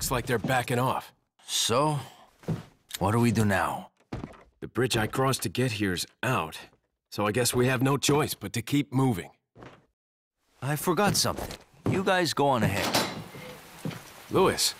Looks like they're backing off. So, what do we do now? The bridge I crossed to get here's out, so I guess we have no choice but to keep moving. I forgot something. You guys go on ahead. Luis,